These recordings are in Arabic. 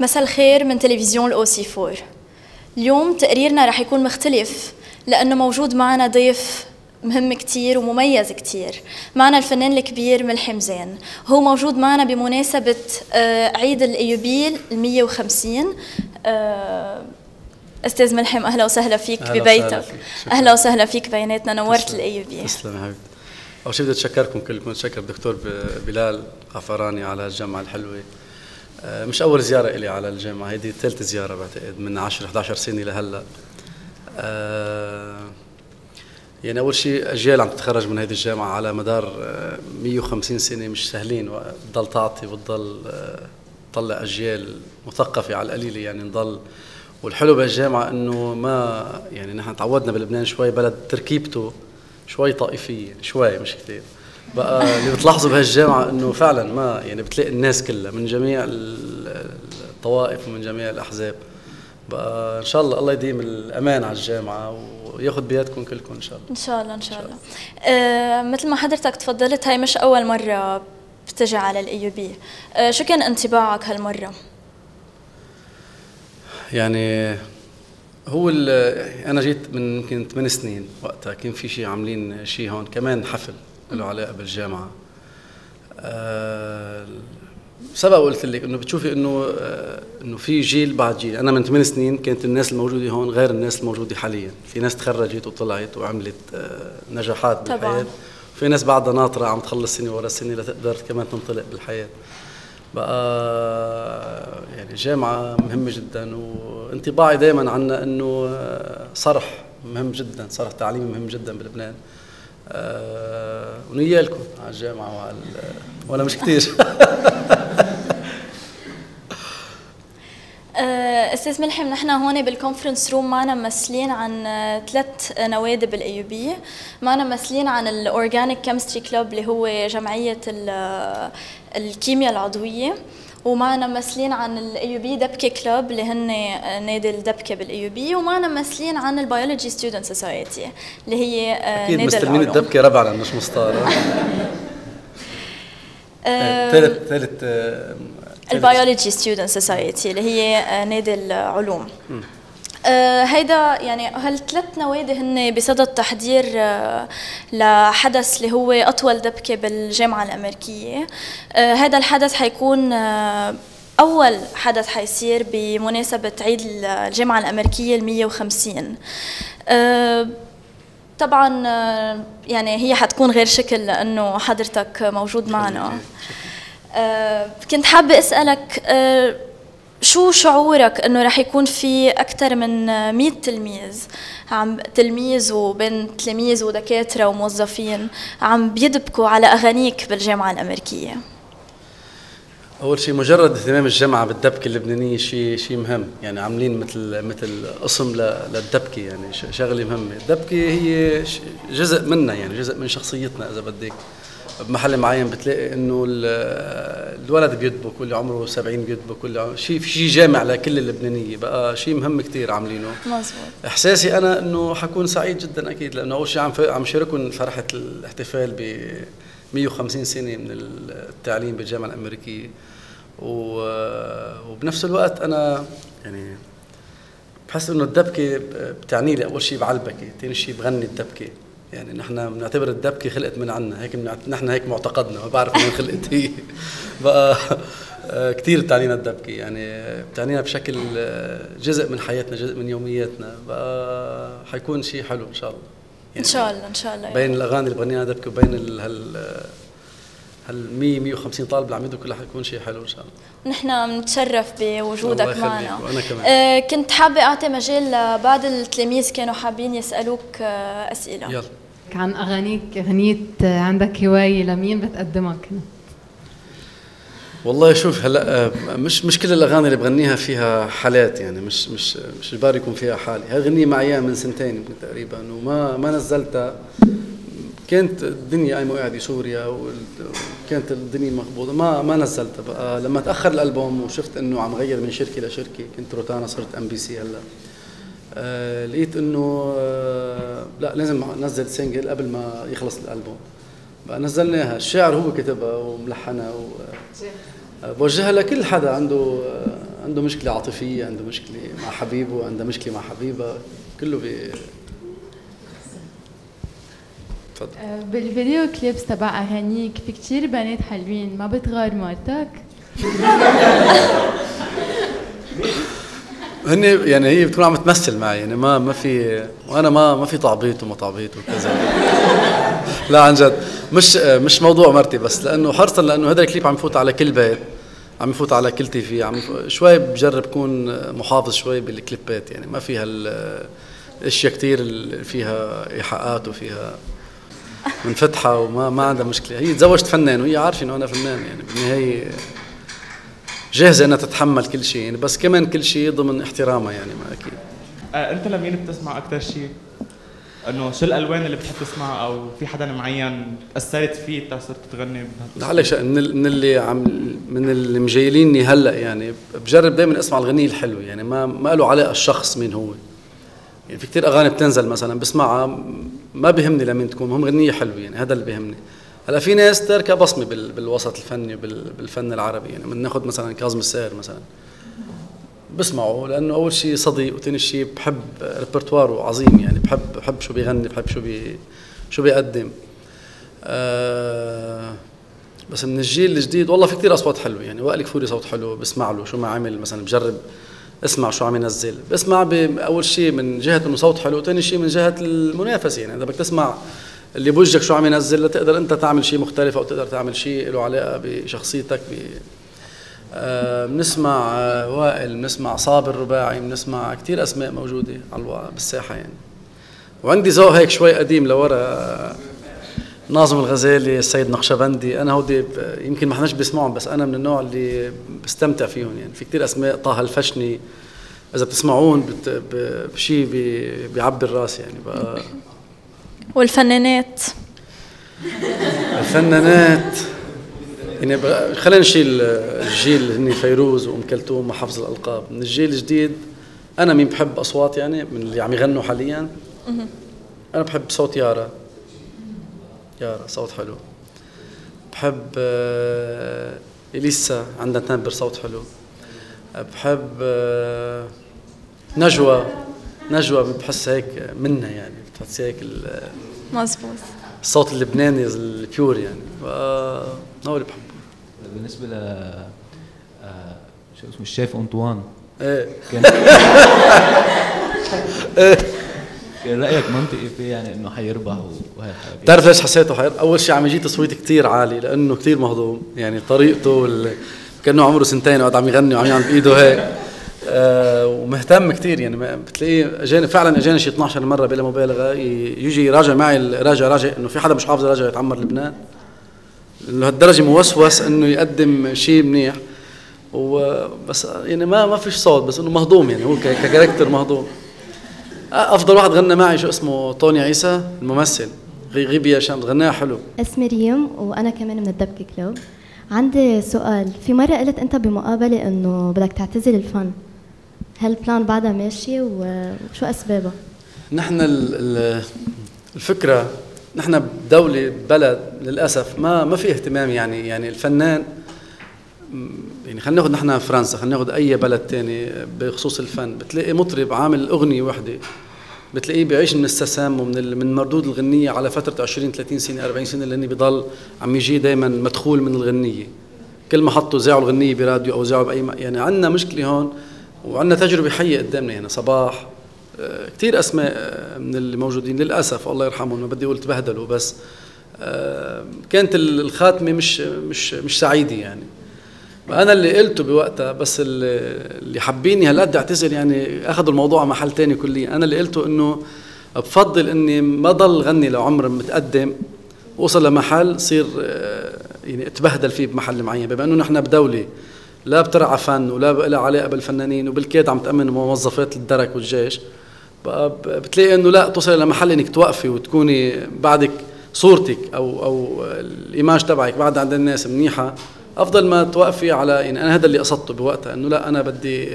مساء الخير من تلفزيون ال OC4 اليوم تقريرنا رح يكون مختلف لأنه موجود معنا ضيف مهم كتير ومميز كتير. معنا الفنان الكبير ملحم زين هو موجود معنا بمناسبة آه، عيد ال AUB المية وخمسين. آه، أستاذ ملحم أهلا وسهلا فيك أهلا ببيتك. وسهلا فيك. أهلا وسهلا فيك بيناتنا. نورت. ال AUB. تسلم يا حبيبتي أول شيء بدي أتشكركم كلكم. اتشكر الدكتور بلال غفراني على الجامعة الحلوة. آه، مش أول زيارة إلي على الجامعة. هيدي ثالث زيارة بعتقد من 10 11 سنه لهلا آه، يعني أول شيء أجيال عم تتخرج من هذه الجامعة على مدار آه، 150 سنة مش سهلين وتضل تعطي وتضل آه، تطلع أجيال مثقفة على القليلة. يعني نضل والحلو بهالجامعه إنه ما يعني نحن تعودنا بلبنان شوي بلد تركيبته شوي طائفية يعني شوي مش كثير بقى اللي بتلاحظوا بهالجامعة إنه فعلا ما يعني بتلاقي الناس كلها من جميع ال- الطوائف ومن جميع الأحزاب. بقى إن شاء الله الله يديم الأمان على الجامعة وياخذ بيدكم كلكم إن شاء الله. إن شاء الله إن شاء الله. آه، مثل ما حضرتك تفضلت هاي مش أول مرة بتجي على الأيوبي آه، شو كان انطباعك هالمرة؟ يعني هو أنا جيت من يمكن ثمان سنين وقتها كان في شيء عاملين شيء هون كمان حفل. له علاقة بالجامعة. آه، سبق قلت لك إنه بتشوفي إنه آه، إنه في جيل بعد جيل. أنا من ثمان سنين كانت الناس الموجودة هون غير الناس الموجودة حاليا. في ناس تخرجت وطلعت وعملت آه، نجاحات طبعاً. بالحياة. في ناس بعدها ناطرة عم تخلص سنة ورا سنة لتقدر كمان تنطلق بالحياة. بقى يعني جامعة مهمة جدا وانطباعي دائما عنا إنه صرح مهم جدا صرح تعليمي مهم جدا بلبنان. آه، ونيالكم على الجامعة وعلى ولا مش كثير آه، أستاذ ملحم نحن هون بال conference room معنا ممثلين عن آه، ثلاث نوادي بال AUB معنا ممثلين عن ال organic chemistry club اللي هو جمعية ال- آه، الكيمياء العضوية. ومعنا ممثلين عن ال AUB دبكة club اللي هن نادي الدبكة بال AUB ومعنا ممثلين عن ال biology student society اللي هي آه، أكيد مستلمين الدبكة؟ ربعنا مش مسطار آه، ثالث ثالث ال biology student society اللي هي آه، نادي العلوم. هيدا يعني هالثلاث نوادي هن بصدد تحضير آه، لحدث اللي هو أطول دبكة بالجامعة الأمريكية؟ آه، هذا الحدث حيكون آه، أول حدث حيصير بمناسبة عيد الجامعة الأمريكية ال 150 آه، طبعا آه، يعني هي حتكون غير شكل لأنه حضرتك موجود معنا. آه، كنت حابة أسألك آه، شو شعورك إنه رح يكون في أكثر من 100 تلميذ؟ عم تلميذ وبين تلاميذ ودكاترة وموظفين عم بيدبكوا على أغانيك بالجامعة الأمريكية. أول شيء مجرد اهتمام الجامعة بالدبكة اللبنانية شيء شيء مهم. يعني عاملين مثل مثل قسم للدبكة يعني شغلة مهمة. الدبكة هي جزء منا يعني جزء من شخصيتنا إذا بدك. بمحل معين بتلاقي إنه ال- الولد بيدبك واللي عمره 70 بيدبك واللي شيء في شيء جامع لكل اللبنانية. بقى شيء مهم كثير عاملينه. مزبوط إحساسي أنا إنه حكون سعيد جدا أكيد لأنه أول شيء عم عم شاركهم فرحة الاحتفال ب 150 سنة من التعليم بالجامعة الأمريكية. و- وبنفس الوقت أنا يعني بحس إنه الدبكة بتعني لي أول شيء بعلبكة، ثاني شيء بغني الدبكة، يعني نحن بنعتبر الدبكة خلقت من عنا، هيك نحن هيك معتقدنا ما بعرف وين خلقت هي. بقى آه، كثير بتعنينا الدبكة يعني بتعنينا بشكل آه، جزء من حياتنا جزء من يومياتنا بقى حيكون شيء حلو إن شاء الله. إن شاء الله إن شاء الله بين الأغاني اللي بغنيها دبكة وبين ال- هال هال 100 150 طالب اللي عم يدوا كلها حيكون شيء حلو إن شاء الله. نحن بنتشرف بوجودك معنا. وأنا كمان. آه كنت حابة أعطي مجال لبعض التلاميذ كانوا حابين يسألوك آه أسئلة. يلا. عن أغانيك أغنية عندك هواية لمين بتقدمها كنت؟ والله شوف هلا آه، مش مش كل الأغاني اللي بغنيها فيها حالات يعني مش مش مش اجباري يكون فيها حالي. هاي غنية معي من سنتين يمكن تقريبا وما ما نزلتها. كانت الدنيا أيام قاعد سوريا وكانت الدنيا مخبوطه ما ما نزلتها بقى. لما تأخر الألبوم وشفت إنه عم غير من شركة لشركة كنت روتانا صرت MBC هلا. آه لقيت إنه آه لا لازم انزل single قبل ما يخلص الألبوم. بقى نزلناها. الشاعر هو كتبها وملحنها و آه، بوجهها لكل حدا عنده عنده مشكلة عاطفية عنده مشكلة مع حبيبه عنده مشكلة مع حبيبه كله بي تفضل. بال video clips تبع اغانيك في كثير بنات حلوين. ما بتغار مرتك هن يعني هي بتكون عم تمثل معي يعني ما ما في وأنا ما ما في تعبيط وما تعبيط وكذا. لا عن جد. مش مش موضوع مرتي بس لأنه حرصا لأنه هذا الكليب عم يفوت على كل بيت عم يفوت على كل TV عم شوي بجرب كون محافظ شوي بالكليبات يعني ما فيها الاشياء كثير فيها إيحاءات وفيها منفتحة وما ما عندها مشكلة. هي تزوجت فنان وهي عارفة إنه أنا فنان يعني بالنهاية جاهزه انها تتحمل كل شيء يعني بس كمان كل شيء ضمن احترامها يعني ما أكيد. آه أنت لمين بتسمع أكثر شيء؟ إنه شو الألوان اللي بتحب تسمعها أو في حدا معين أثرت فيه تا صرت تغني معلش من من اللي عم من اللي مجيليني هلأ يعني بجرب دائما أسمع الغنية الحلوة يعني ما ما له علاقة الشخص مين هو. يعني في كثير أغاني بتنزل مثلا بسمعها ما بيهمني لمين تكون هم غنية حلوة يعني هذا اللي بيهمني هلا في ناس تاركه بصمة بالوسط الفني بالفن العربي. يعني بناخذ مثلا كاظم الساهر مثلا. بسمعه لأنه أول شيء صديق وثاني شيء بحب ريبرتواره عظيم يعني. بحب بحب شو بيغني بحب شو بي شو بيقدم. آه بس من الجيل الجديد والله في كثير أصوات حلوة يعني. وائل كفوري صوت حلو بسمع له شو ما عمل مثلا بجرب اسمع شو عم ينزل. بسمع أول شيء من جهة إنه صوت حلو ثاني شيء من جهة المنافسة يعني. إذا بدك تسمع اللي بوجهك شو عم ينزل لتقدر انت تعمل شيء مختلف أو تقدر تعمل شيء له علاقة بشخصيتك ب آه بنسمع آه وائل بنسمع صابر رباعي بنسمع كثير أسماء موجودة على بالساحة يعني. وعندي ذوق هيك شوي قديم لورا ناظم الغزالي السيد نقشبندي. أنا هودي يمكن ما حناش بيسمعهم بس أنا من النوع اللي بستمتع فيهم يعني. في كثير أسماء طه الفشني إذا بتسمعون بشيء بيعبي الرأس يعني. بقى والفنانات. الفنانات. يعني خلينا نشيل الجيل اللي هن فيروز وأم كلثوم وحفظ الألقاب. من الجيل الجديد أنا مين بحب أصوات يعني من اللي عم يغنوا حاليا. أنا بحب صوت يارا. يارا صوت حلو. بحب آه، إليسا عندها تنبر صوت حلو. بحب آه، نجوى. نجوى بحس هيك منها يعني. بتحس هيك مزبوط الصوت اللبناني البيور يعني. هو اللي بحبه بالنسبة ل آه، شو اسمه الشيف أنطوان. إيه. كان كان رأيك منطقي فيه يعني إنه حيربح وهي بتعرف ليش حسيته حيربح؟ أول شيء عم يجي تصويت كثير عالي لأنه كثير مهضوم. يعني طريقته وال... كأنه عمره سنتين وقعد عم يغني وعم يعمل بإيده هيك. آه ومهتم كثير يعني بتلاقيه اجاني فعلا أجاني شي 12 مرة بلا مبالغة. يجي يراجع معي راجع راجع إنه في حدا مش حافظ راجع يتعمر لبنان. إنه هالدرجة موسوس إنه يقدم شيء منيح. وبس يعني ما ما فيش صوت بس إنه مهضوم يعني هو ك character مهضوم. أفضل واحد غنى معي شو اسمه؟ طوني عيسى الممثل. غيبي يا شمس غناها حلو. اسمي ريم وأنا كمان من الدبكه club. عندي سؤال. في مرة قلت أنت بمقابلة إنه بدك تعتزل الفن. هل ال plan بعدها ماشي وشو أسبابها؟ نحن الفكرة نحن بدولة بلد للأسف ما ما في اهتمام يعني يعني الفنان يعني خلينا ناخذ نحن فرنسا خلينا ناخذ أي بلد ثاني بخصوص الفن. بتلاقي مطرب عامل أغنية وحدة بتلاقيه بيعيش من السسام ومن من مردود الغنية على فترة 20 30 سنة 40 سنة لأنه بضل عم يجي دائما مدخول من الغنية. كل ما حطوا زعوا الغنية براديو أو زعوا بأي يعني عندنا مشكلة هون. وعندنا تجربة حية قدامنا هنا صباح آه، كثير أسماء آه، من اللي موجودين للأسف الله يرحمهم ما بدي أقول تبهدلوا بس آه، كانت الخاتمة مش مش مش سعيدة يعني. أنا اللي قلته بوقتها بس اللي حابيني هالقد أعتذر يعني أخذوا الموضوع محل ثاني كليا. أنا اللي قلته إنه بفضل إني ما ضل غني لعمر متقدم وصل لمحل صير يعني أتبهدل فيه بمحل معين بما إنه نحن بدولة. لا بترعى فن ولا لها علاقة بالفنانين وبالكاد عم تأمن موظفات الدرك والجيش. بتلاقي إنه لا توصل لمحل إنك توقفي وتكوني بعدك صورتك أو أو الإيماج تبعك بعد عند الناس منيحة. أفضل ما توقفي على يعني أنا هذا اللي قصدته بوقتها إنه لا أنا بدي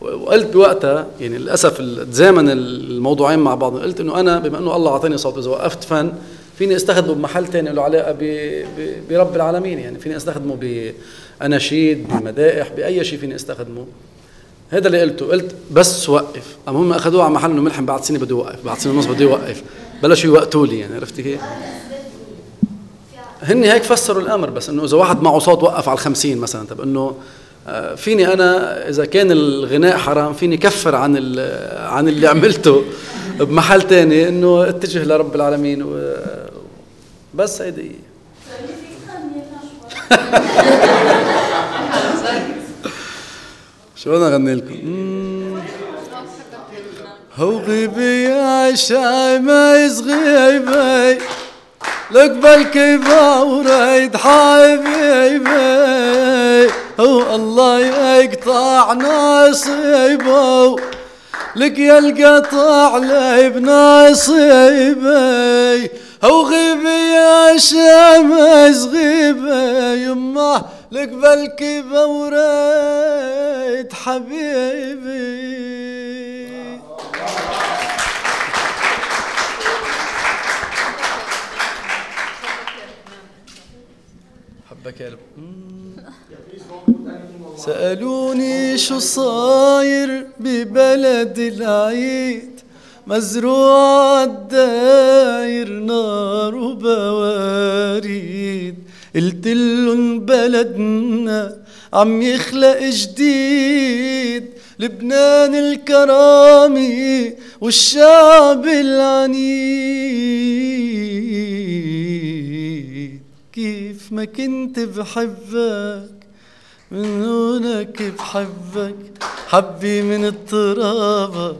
وقلت بوقتها يعني للأسف تزامن الموضوعين مع بعض قلت إنه أنا بما إنه الله أعطاني صوت إذا وقفت فن فيني أستخدمه بمحل ثاني له علاقه برب العالمين يعني فيني أستخدمه باناشيد بمدائح بأي شيء فيني أستخدمه. هذا اللي قلته. قلت بس وقف. أما هم أخذوه على محل إنه ملحم بعد سنة بده يوقف بعد سنة ونص بده يوقف. بلشوا يوقتوا لي يعني عرفتي كيف؟ هن هيك فسروا الأمر بس إنه إذا واحد معه صوت وقف على الخمسين مثلا. طب إنه آه، فيني أنا إذا كان الغناء حرام فيني كفر عن عن اللي عملته. بمحل تاني إنه اتجه لرب العالمين بس هيدي. شو بدنا نغني لكم؟ هو غيبي يا شايمة صغيبي لك بالكبا وريد حبيبي. هو الله يقطع نصيبه. لك يا القطع لي بنصيبي. هو غيبي يا شمس غيبي يمه لك بالكبا وريد حبيبي بكلب سألوني شو صاير ببلد العيد مزروع الداير نار وبواريد. قلت لهم بلدنا عم يخلق جديد. لبنان الكرامي والشعب العنيد. كيف ما كنت بحبك من هونك بحبك حبي من ترابك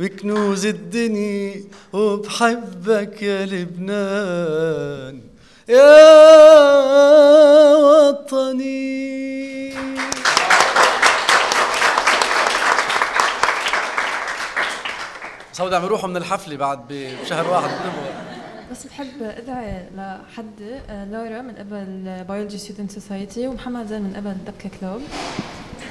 بكنوز الدنيا وبحبك يا لبنان. يا وطني. سوداء عم يروحوا من الحفلة بعد بشهر واحد بس بحب أدعي لحد آه، لورا من قبل biology student society ومحمد زين من قبل دبكه club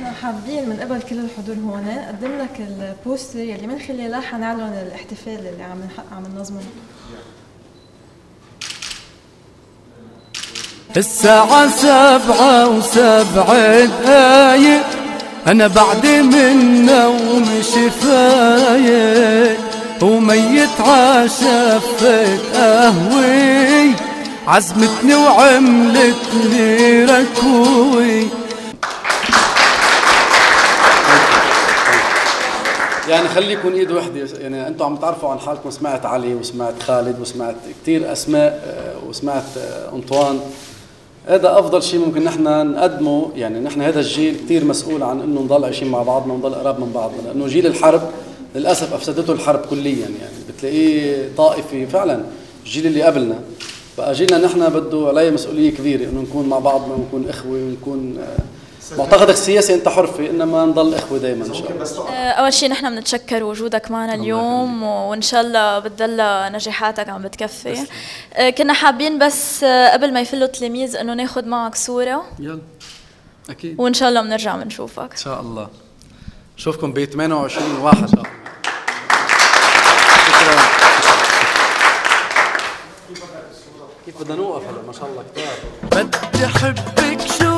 إحنا حابين من قبل كل الحضور هون. نقدم لك البوستر يلي من خلالها حنعلن الاحتفال اللي عم عم ننظمه. الساعة سبعة وسبع دقايق. أنا بعد من نوم شفايق. وميت عشفت قهوي عزمتني وعملت لي ركوي. يعني خليكم إيد وحدة. يعني أنتم عم تعرفوا عن حالكم سمعت علي وسمعت خالد وسمعت كثير أسماء آه، وسمعت آه، أنطوان. هذا أفضل شيء ممكن نحن نقدمه. يعني نحن هذا الجيل كثير مسؤول عن إنه نضل عايشين مع بعضنا ونضل قراب من بعضنا لأنه جيل الحرب للأسف أفسدته الحرب كليا. يعني بتلاقيه طائفي. فعلا الجيل اللي قبلنا بقى جيلنا نحن بده عليه مسؤولية كبيرة إنه نكون مع بعضنا ونكون إخوة ونكون آه، معتقدك السياسي أنت حر فيه انما نضل إخوة دائما إن شاء الله. آه، أول شيء نحن بنتشكر وجودك معنا اليوم وإن شاء الله بتضل نجاحاتك عم بتكفي. آه، كنا حابين بس قبل ما يفلوا التلاميذ إنه ناخذ معك صورة. يلا. أكيد. وإن شاء الله بنرجع بنشوفك. إن شاء الله. نشوفكم ب 28 واحد. شكرا. كيف بدنا نوقف هلا؟ ما شاء الله كثير بدي أحبك شو